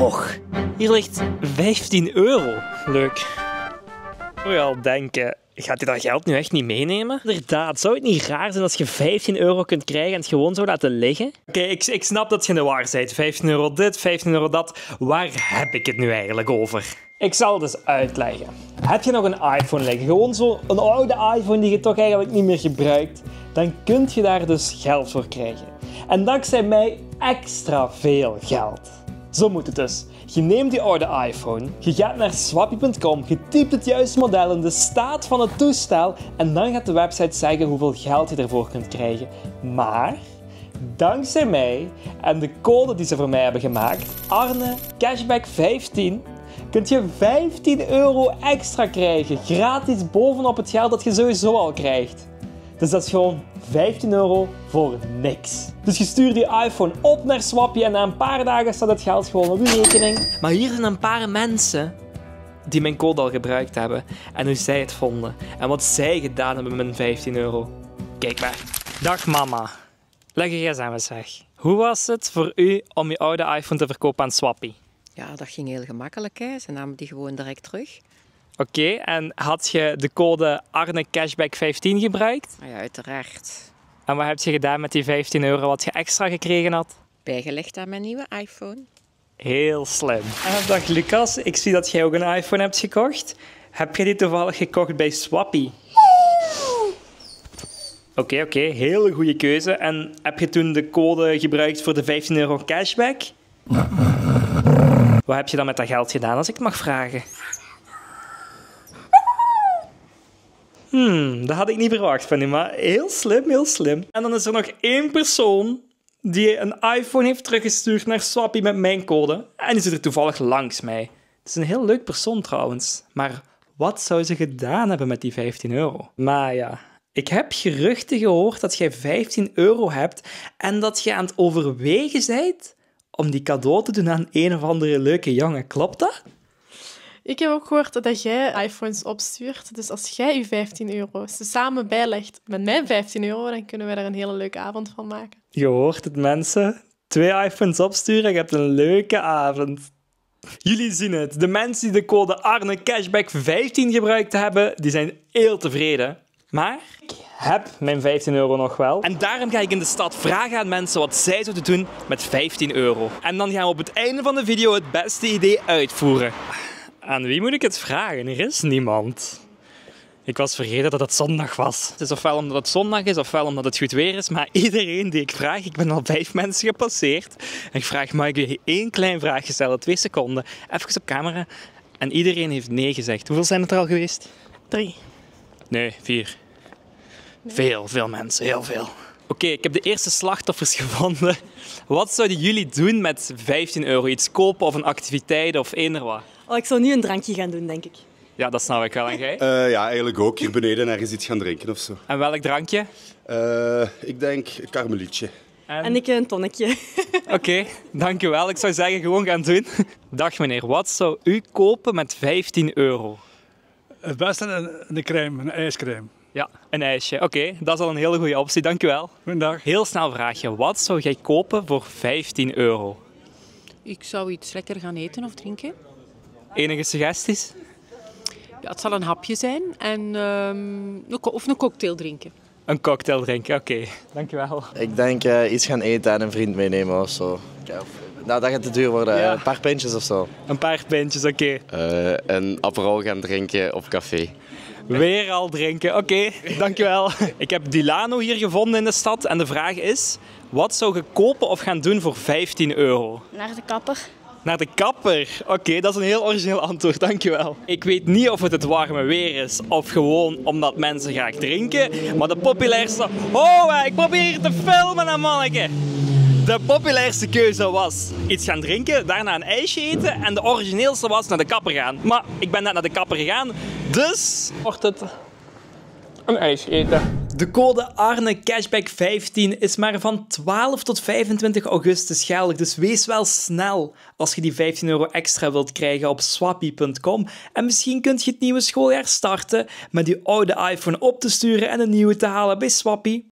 Och, hier ligt 15 euro. Leuk. Moet je al denken, gaat hij dat geld nu echt niet meenemen? Inderdaad, zou het niet raar zijn als je 15 euro kunt krijgen en het gewoon zou laten liggen? Oké, ik, ik snap dat je in de war bent. 15 euro dit, 15 euro dat. Waar heb ik het nu eigenlijk over? Ik zal het dus uitleggen. Heb je nog een iPhone liggen, gewoon zo een oude iPhone die je toch eigenlijk niet meer gebruikt, dan kun je daar dus geld voor krijgen. En dankzij mij extra veel geld. Zo moet het dus. Je neemt die oude iPhone, je gaat naar swappie.com, je typt het juiste model in, de staat van het toestel en dan gaat de website zeggen hoeveel geld je ervoor kunt krijgen. Maar dankzij mij en de code die ze voor mij hebben gemaakt, Arne Cashback 15, kunt je 15 euro extra krijgen. Gratis bovenop het geld dat je sowieso al krijgt. Dus dat is gewoon 15 euro voor niks. Dus je stuurt die iPhone op naar Swappie en na een paar dagen staat het geld gewoon op je rekening. Maar hier zijn een paar mensen die mijn code al gebruikt hebben en hoe zij het vonden en wat zij gedaan hebben met mijn 15 euro. Kijk maar. Dag mama. Leg je gsm eens weg. Hoe was het voor u om je oude iPhone te verkopen aan Swappie? Ja, dat ging heel gemakkelijk. Hè. Ze namen die gewoon direct terug. Oké, en had je de code Arne Cashback 15 gebruikt? Ja, uiteraard. En wat heb je gedaan met die 15 euro wat je extra gekregen had? Bijgelegd aan mijn nieuwe iPhone. Heel slim. Ah, dag Lucas, ik zie dat jij ook een iPhone hebt gekocht. Heb je die toevallig gekocht bij Swappie? Oké, oké, hele goede keuze. En heb je toen de code gebruikt voor de 15 euro cashback? Wat heb je dan met dat geld gedaan, als ik het mag vragen? Hmm, dat had ik niet verwacht van u, maar heel slim, heel slim. En dan is er nog één persoon die een iPhone heeft teruggestuurd naar Swappie met mijn code. En die zit er toevallig langs mij. Het is een heel leuk persoon trouwens. Maar wat zou ze gedaan hebben met die 15 euro? Maar ja, ik heb geruchten gehoord dat jij 15 euro hebt en dat je aan het overwegen bent om die cadeau te doen aan een of andere leuke jongen. Klopt dat? Ik heb ook gehoord dat jij iPhones opstuurt. Dus als jij je 15 euro samen bijlegt met mijn 15 euro, dan kunnen we er een hele leuke avond van maken. Je hoort het, mensen. Twee iPhones opsturen en je hebt een leuke avond. Jullie zien het. De mensen die de code Arne Cashback 15 gebruikt hebben, die zijn heel tevreden. Maar ik heb mijn 15 euro nog wel. En daarom ga ik in de stad vragen aan mensen wat zij zouden doen met 15 euro. En dan gaan we op het einde van de video het beste idee uitvoeren. Aan wie moet ik het vragen? Er is niemand. Ik was vergeten dat het zondag was. Het is ofwel omdat het zondag is, ofwel omdat het goed weer is. Maar iedereen die ik vraag, ik ben al vijf mensen gepasseerd. En ik vraag, mag ik u één klein vraagje stellen? Twee seconden. Even op camera. En iedereen heeft nee gezegd. Hoeveel zijn het er al geweest? Drie. Nee, vier. Veel, veel mensen. Heel veel. Oké, ik heb de eerste slachtoffers gevonden. Wat zouden jullie doen met 15 euro? Iets kopen of een activiteit of eender wat? Oh, ik zou nu een drankje gaan doen, denk ik. Ja, dat snap ik wel. En jij? Eh, ja, eigenlijk ook. Hier beneden ergens iets gaan drinken of zo. En welk drankje? Eh, ik denk een karmelietje. En ik een tonnetje. Oké, dankjewel. Ik zou zeggen gewoon gaan doen. Dag meneer, wat zou u kopen met 15 euro? Het beste een, een crème, een ijscrème. Ja, een ijsje. Oké, dat is al een hele goede optie. Dankjewel. Goedendag. Heel snel vraagje. Wat zou jij kopen voor 15 euro? Ik zou iets lekker gaan eten of drinken. Enige suggesties? Ja, het zal een hapje zijn en, ehm, of een cocktail drinken. Een cocktail drinken, oké. Dankjewel. Ik denk eh, iets gaan eten en een vriend meenemen of zo. Ja, of- nou, dat gaat te duur worden. Ja. eh, Een paar pintjes of zo. Een paar pintjes, oké. Eh, een aperol gaan drinken op café. Weer al drinken, oké. Dankjewel. Ik heb Dilano hier gevonden in de stad en de vraag is... Wat zou je kopen of gaan doen voor 15 euro? Naar de kapper. Naar de kapper. Oké, dat is een heel origineel antwoord, dankjewel. Ik weet niet of het het warme weer is of gewoon omdat mensen graag drinken, maar de populairste... Oh, ik probeer te filmen, hè, manneke. De populairste keuze was iets gaan drinken, daarna een ijsje eten en de origineelste was naar de kapper gaan. Maar ik ben net naar de kapper gegaan, dus wordt het een ijsje eten. De code Arne Cashback 15 is maar van 12 tot 25 augustus geldig, dus wees wel snel als je die 15 euro extra wilt krijgen op swappie.com. En misschien kunt je het nieuwe schooljaar starten met die oude iPhone op te sturen en een nieuwe te halen bij Swappie.